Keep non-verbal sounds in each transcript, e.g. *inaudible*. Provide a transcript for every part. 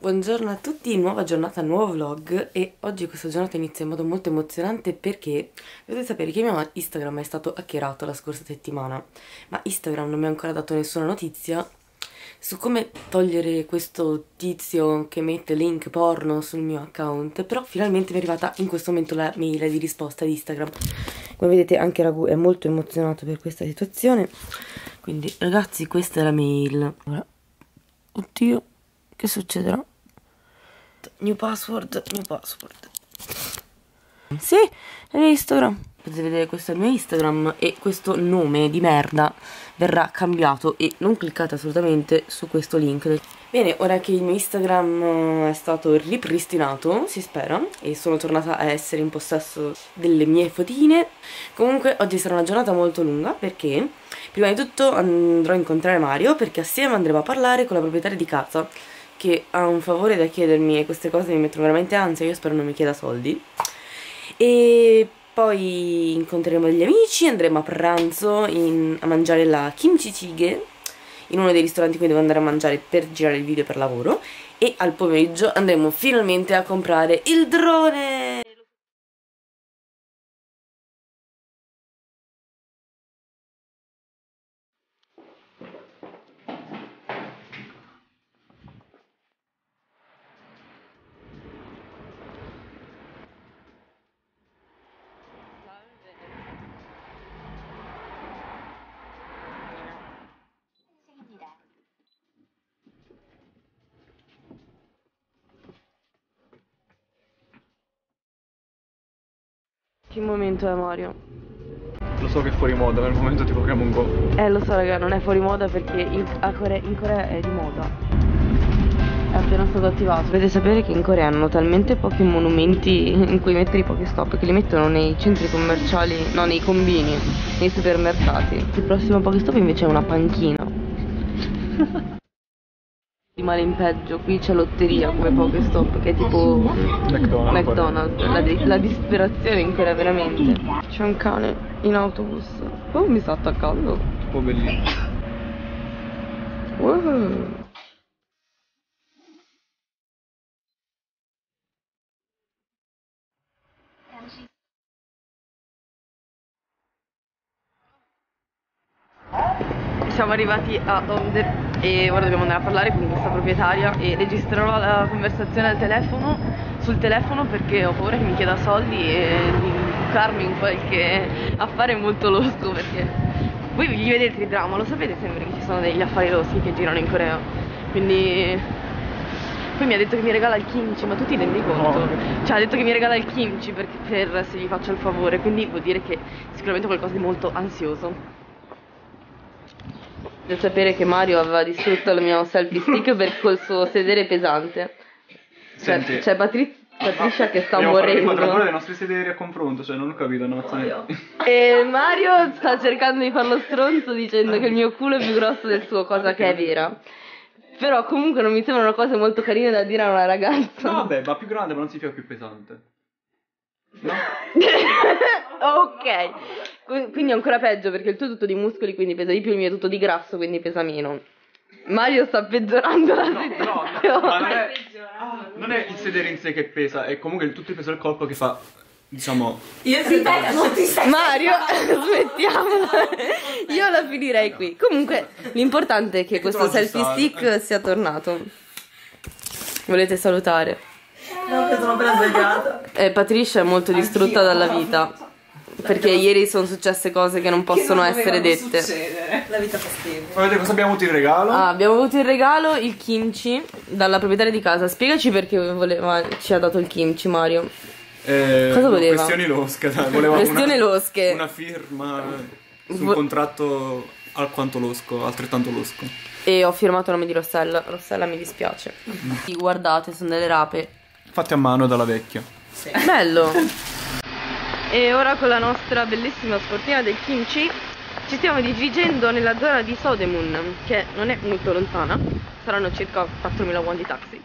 Buongiorno a tutti, nuova giornata, nuovo vlog. E oggi questa giornata inizia in modo molto emozionante perché dovete sapere che il mio Instagram è stato hackerato la scorsa settimana. Ma Instagram non mi ha ancora dato nessuna notizia su come togliere questo tizio che mette link porno sul mio account però finalmente mi è arrivata in questo momento la mail di risposta di Instagram. Come vedete anche Ragu è molto emozionato per questa situazione. Quindi ragazzi questa è la mail. Ora, oddio che succederà? New password, new password. Sì, è Instagram. Potete vedere questo è il mio Instagram e questo nome di merda verrà cambiato e non cliccate assolutamente su questo link. Bene, ora che il mio Instagram è stato ripristinato, si spera, e sono tornata a essere in possesso delle mie fotine, comunque oggi sarà una giornata molto lunga perché prima di tutto andrò a incontrare Mario perché assieme andremo a parlare con la proprietaria di casa che ha un favore da chiedermi e queste cose mi mettono veramente ansia, io spero non mi chieda soldi. E poi incontreremo degli amici, andremo a pranzo in, a mangiare la kimchi jjigae in uno dei ristoranti cui devo andare a mangiare per girare il video per lavoro e al pomeriggio andremo finalmente a comprare il drone! Che momento è Mario? Lo so che è fuori moda, ma al momento ti Pokémon Go. Eh lo so raga, non è fuori moda perché in, Corea, in Corea è di moda. È appena stato attivato. Dovete sapere che in Corea hanno talmente pochi monumenti in cui mettere i Pokestop che li mettono nei centri commerciali, no nei combini, nei supermercati. Il prossimo Pokestop invece è una panchina. Male in peggio, qui c'è lotteria come Pokestop che è tipo McDonald's. McDonald's. La, la disperazione in Corea veramente. C'è un cane in autobus. Oh mi sta attaccando. Oh bellissimo. Wow. Siamo arrivati a Onder e ora dobbiamo andare a parlare con questa proprietaria e registrerò la conversazione al telefono, sul telefono perché ho paura che mi chieda soldi e di bucarmi in qualche affare molto losco perché voi gli vedete il dramma, lo sapete sempre che ci sono degli affari loschi che girano in Corea quindi poi mi ha detto che mi regala il kimchi, ma tu ti rendi conto? Cioè ha detto che mi regala il kimchi per, per se gli faccio il favore, quindi vuol dire che sicuramente qualcosa di molto ansioso. Devo sapere che Mario aveva distrutto il mio selfie stick *laughs* per col suo sedere pesante. Cioè, Senti. c'è Patri- Patricia che sta Abbiamo morendo. quattro ore dei nostri sederi a confronto, cioè non ho capito, no? E Mario sta cercando di farlo stronzo dicendo che il mio culo è più grosso del suo, cosa che è vera. Però comunque non mi sembra una cosa molto carina da dire a una ragazza. No, vabbè, ma più grande, ma non significa più pesante. No? *laughs* ok, quindi è ancora peggio perché il tuo è tutto di muscoli, quindi pesa di più, il mio è tutto di grasso, quindi pesa meno. Mario sta peggiorando la No, no, situazione. no, ma non è, non è il sedere in sé che pesa, è comunque il- tutto il peso del corpo che fa, diciamo... Io ripeto, non ti stai Mario, *laughs* smettiamola. *laughs* Io la finirei qui. Comunque, l'importante è che questo selfie stick sia tornato. Volete salutare? No, che sono appena svegliata. Eh, Patricia è molto distrutta dalla vita. Perché ieri sono successe cose che non possono essere dette. Succedere. La vita fa schifo. Ma vedete cosa abbiamo avuto in regalo? Ah, abbiamo avuto in regalo il kimchi dalla proprietaria di casa. Spiegaci perché voleva, ci ha dato il kimchi, Mario. Eh, cosa voleva? Questioni losche, dai, voleva Questioni una, losche. Una firma su un contratto alquanto losco, altrettanto losco. E ho firmato il nome di Rossella. Rossella mi dispiace. Sì, guardate, sono delle rape. Fatti a mano dalla vecchia. Bello! *laughs* E ora con la nostra bellissima sportina del kimchi ci stiamo dirigendo nella zona di Sodemun, che non è molto lontana, saranno circa 4.000 won di taxi,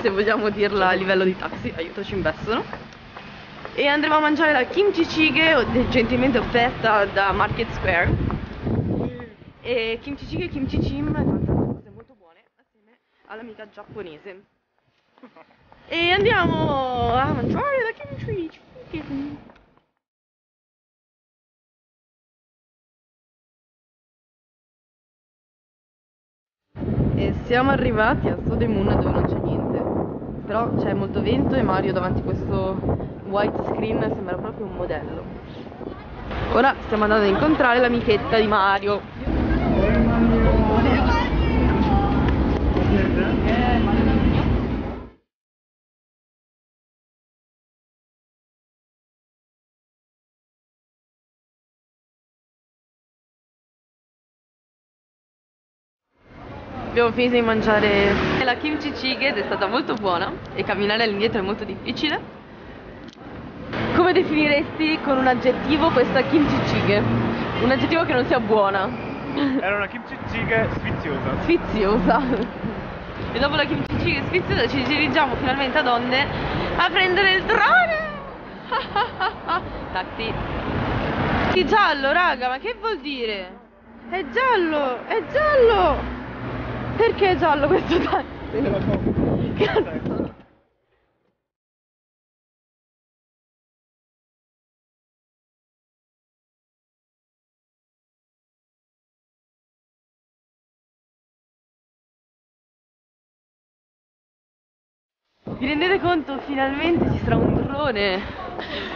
se vogliamo dirla a livello di taxi, aiuto ci investono. E andremo a mangiare la kimchi jjigae, gentilmente offerta da Market Square. E kimchi jjigae e kimchi jim, tante cose molto buone, assieme all'amica giapponese. E andiamo a mangiare la kimchi chicken. Siamo arrivati a Sodemuna dove non c'è niente. Però c'è molto vento e Mario davanti a questo white screen sembra proprio un modello. Ora stiamo andando ad incontrare l'amichetta di Mario. Abbiamo finito di mangiare la kimchi chicken ed è stata molto buona e camminare all'indietro è molto difficile. Come definiresti con un aggettivo questa kimchi chicken? Un aggettivo che non sia buona, Era una kimchi jjigae sfiziosa. sfiziosa. E dopo la kimchi chicken sfiziosa ci dirigiamo finalmente ad onde a prendere il drone! Taxi. Sì, giallo, raga, ma che vuol dire? È giallo, è giallo! Perché è giallo questo taxi? Vi rendete conto? Finalmente ci sarà un drone!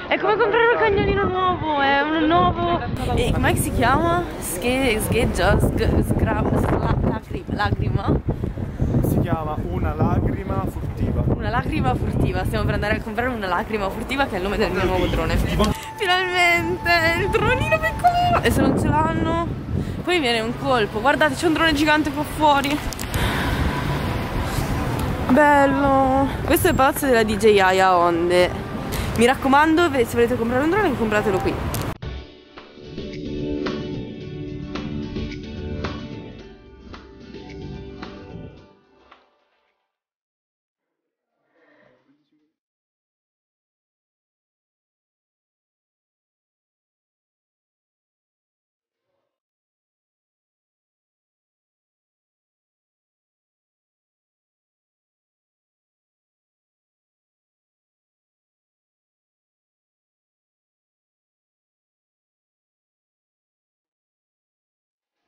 È come comprare un cagnolino nuovo, è un nuovo... E com'è che si chiama? Sche... scheggia... Sg... Sgra... lacrima... Si chiama Una lacrima furtiva. Una lacrima furtiva, stiamo per andare a comprare una lacrima furtiva che è il nome del mio nuovo drone. Finalmente! Il dronino piccolino! E se non ce l'hanno, poi viene un colpo. Guardate, c'è un drone gigante qua fuori. Bello! Questo è il palazzo della DJI a Onde. Mi raccomando, se volete comprare un drone, compratelo qui.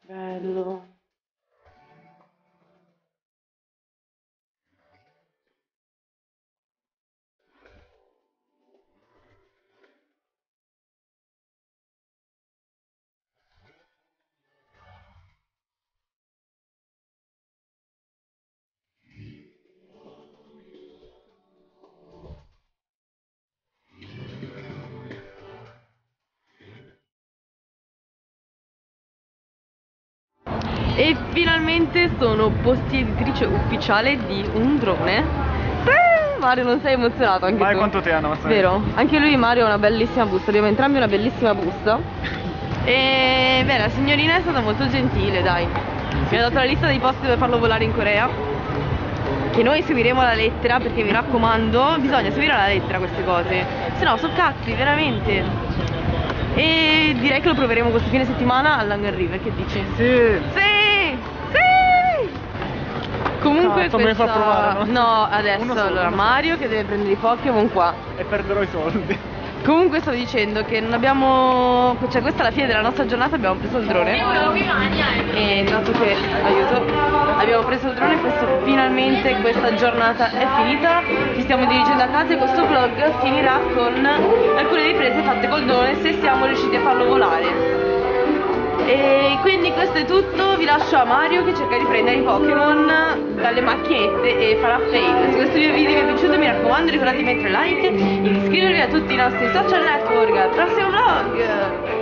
Bello. E finalmente sono posti editrice ufficiale di un drone. Eh, Mario non sei emozionato anche Vai tu? quanto te hanno Vero? Anche lui Mario ha una bellissima busta, abbiamo entrambi una bellissima busta. E beh, la signorina è stata molto gentile, dai. Mi ha dato la lista dei posti dove farlo volare in Corea. Che noi seguiremo la lettera, perché mi raccomando, bisogna seguire la lettera queste cose. Se no, sono cazzi, veramente. E direi che lo proveremo questo fine settimana all'Hangar River, che dici? Sì. Sì! Sì! Comunque me ne fa questa... provare, no? No, adesso solo, allora. Mario che deve prendere i Pokémon qua. E perderò i soldi. Comunque stavo dicendo che non abbiamo. cioè questa è la fine della nostra giornata, abbiamo preso il drone. E dato che aiuto, abbiamo preso il drone e questo finalmente questa giornata è finita. Ci stiamo dirigendo a casa e questo vlog finirà con alcune riprese fatte col drone se siamo riusciti a farlo volare. E quindi questo è tutto, vi lascio a Mario che cerca di prendere i Pokémon dalle macchinette e farà fail. Se questo video vi è piaciuto mi raccomando ricordate di mettere like e di iscrivervi a tutti i nostri social network. Al prossimo vlog!